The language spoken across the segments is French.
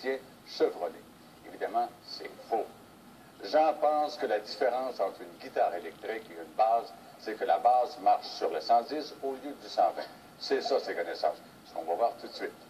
musicien chevronné. Évidemment, c'est faux. Jean pense que la différence entre une guitare électrique et une basse, c'est que la basse marche sur le 110 au lieu du 120. C'est ça, ses connaissances. Ce qu'on va voir tout de suite.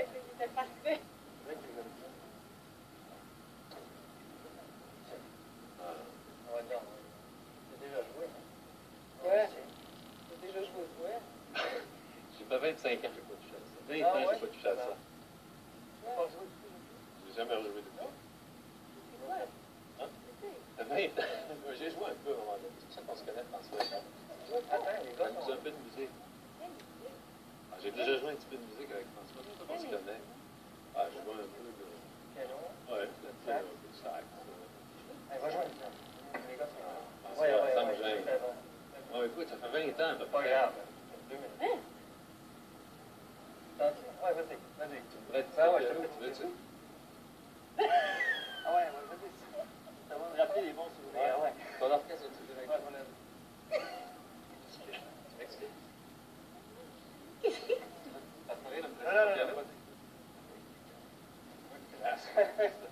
25 ans que je n'ai pas touché à ça. 20 ans que je n'ai pas touché à ça. J'ai jamais rejoué depuis. Hein? Ça fait 20 ans. J'ai joué un peu à un moment donné. C'est pour ça qu'on se connaît, François. On joue un peu de musique. Ah, J'ai déjà joué un petit peu de musique avec Ha, ha, ha.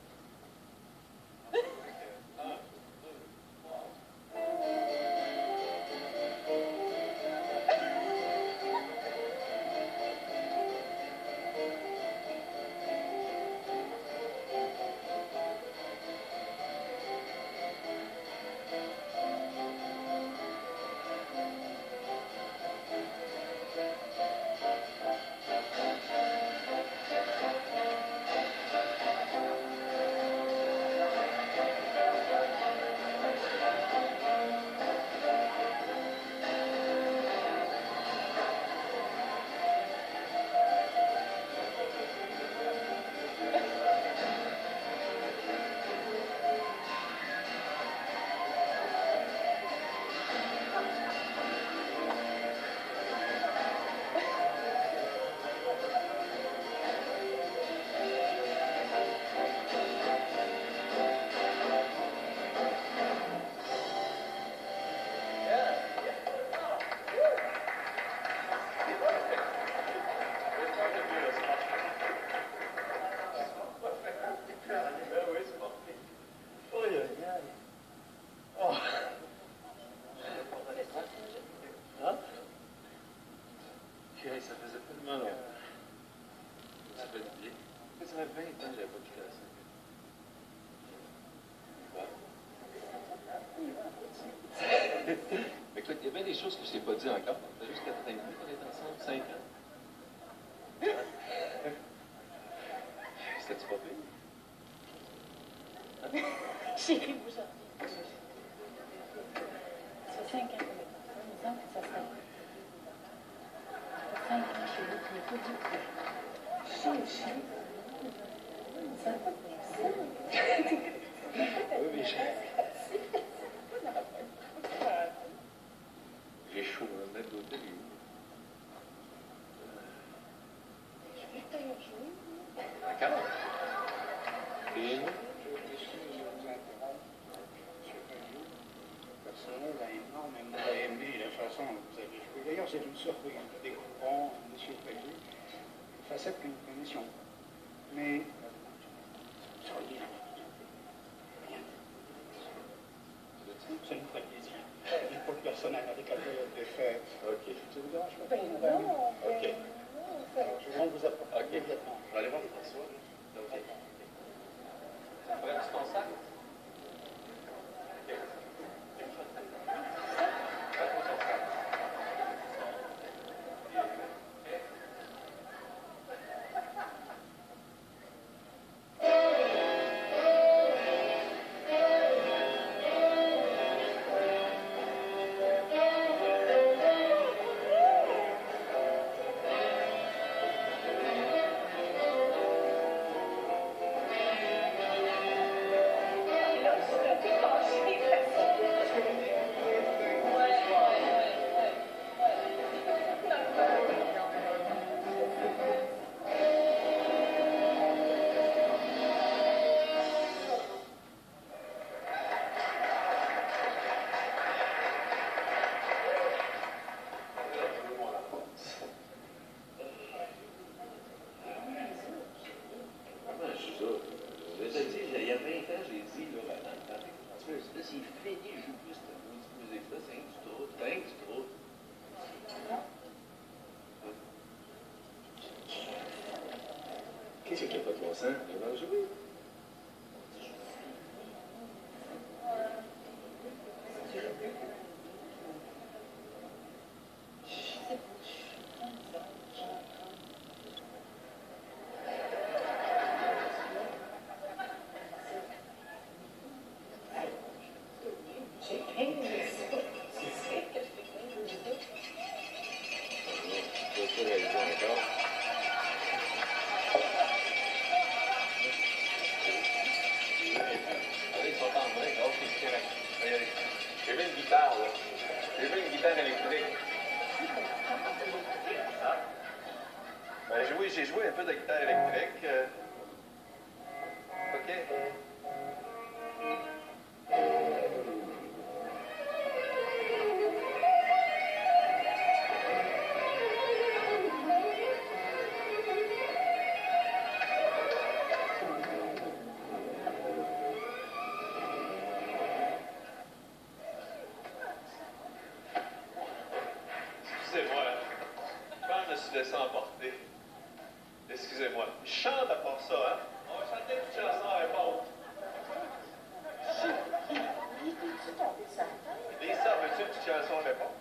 Choses que je t'ai pas dit encore. Ça fait jusqu'à 5 ans qu'on est ensemble, 5 ans. C'était-tu pas pire? Chérie Bouchard. Ça fait 5 ans qu'on est ensemble. Il me semble que ça serait. Ça fait 5 ans chez lui, tu n'es pas du tout. Ça va pas Oui, mais personnel a énormément aimé la façon dont vous avez joué. D'ailleurs, c'est une surprise en découvrant M. Pellier, une facette que nous connaissions. Mais, soyez Ça nous ferait plaisir. Pour le personnel avec la période des fêtes. Ok. Ça vous dérange pas Non, ok. Alors, je vais vous apporter. Ok, immédiatement. Je vais aller voir François. Ok. Indispensable. certo? j'ai joué un peu de guitare électrique. Euh... OK. Excusez-moi, quand je me suis laissé emporter. Excusez-moi. Il chante à part ça, hein? On va chanter une chanson à répondre. Il écoute-tu ton dessin? Lisa, veux-tu une petite chanson à répondre?